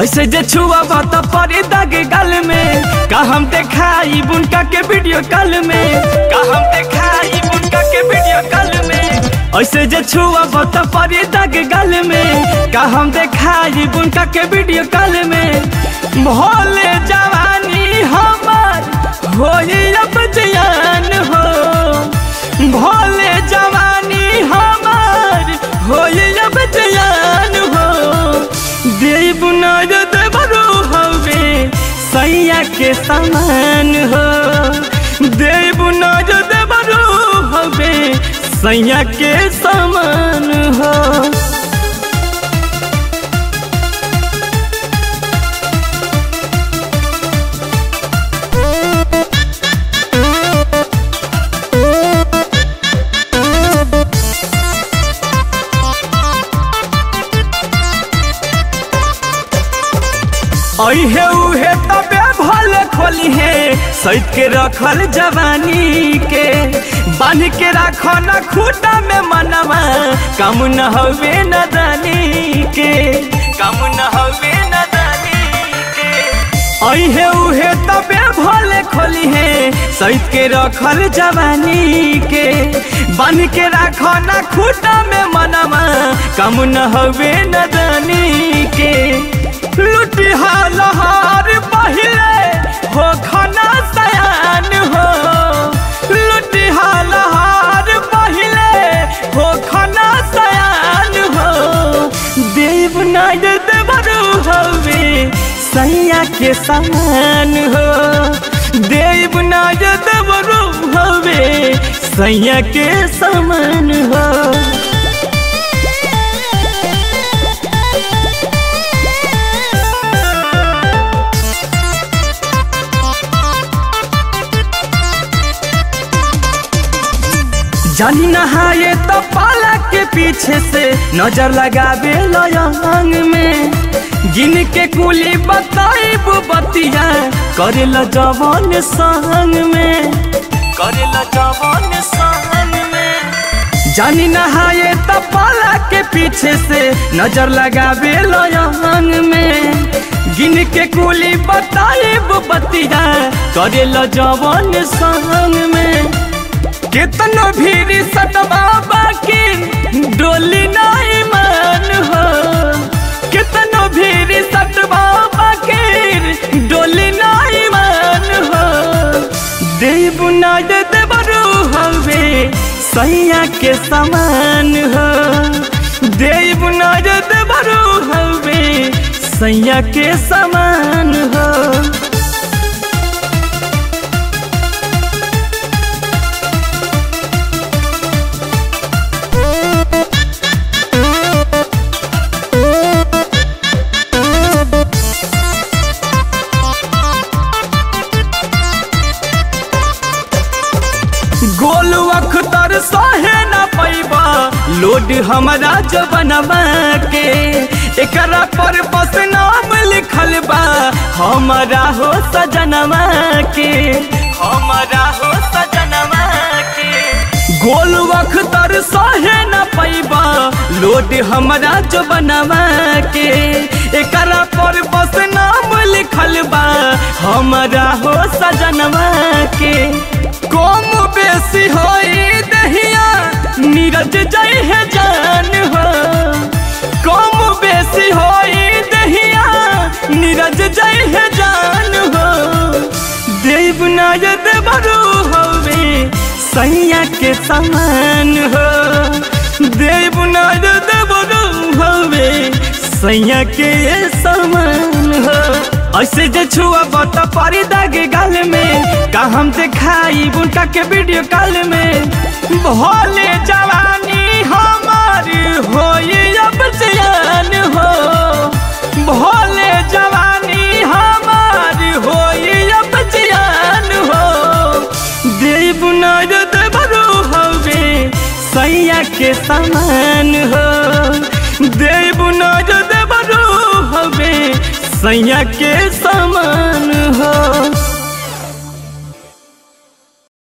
ऐसे जे छुआ बात परे दागे गल में। का हम देखाई बुनका के वीडियो कॉल में। का हम देखाई बुनका के वीडियो कॉल में। ऐसे जे छुआ बात परे दागे गल में। का हम देखाई बुनका के वीडियो कॉल में। भोले जवानी सैया के समान हो। देव नज़र देवरू हवे सैया के समान। अहे उहे तबे भले खोली है। सैत के रखल जवानी के। बाँध के राखो न खूटा में मनवा। कम न हवे न दानी के। कम न हवे न दानी के। अहे उहे तबे भले खोली है। सैत के रखल जवानी के। बाँध के राखो न खूटा में मनवा। कम न हवे न दानी के। सैया के समान हो। देव नाय देवरू हवे, सैया के समान हो। जानी नहाए तो पाला के पीछे से नज़र लगावे लयंग में। गिन के कुली बताई बतिया करेला जवान संग में। करेला जवान संग में। जानी नहाए तो पाला के पीछे से नज़र लगावे लयंग में। गिन के कुली बताई बतिया करेला जवान संग में। कितनो भीड़ सतबा बाकी देवरू हवे सैया के समान हो। दे बुनाद देवरू हवे सैया के समान हो। गोल अख्तर सहे न पैबा। लोड हमारा जबनवा के। एकरा पर बस नाम लिखल बा। हमारा हो सजनवा के। हमारा हो सजनवा के। गोल अख्तर सहे न पैबा। लोड हमारा जबनवा के। एकरा पर बस नाम लिखल बा। हमारा हो सजनवा के। नीरज जय है जान हो कम बेसी होई दहिया, नीरज जय है जान हो देव नाय देवरू हवे, सैया के समान हो देव नाय देवरू हवे, सैया के समान हो ऐसे जे छुआ बत परी दागे गाल में, का हम दिखाई बुनका के वीडियो कॉल में। भोले जवानी होई अब जियान हो। भोले जवानी हमारी होई अब जियान हो। देव नर देवरू हवे सैया के समान हो। देव नर देवरू हवे सैया के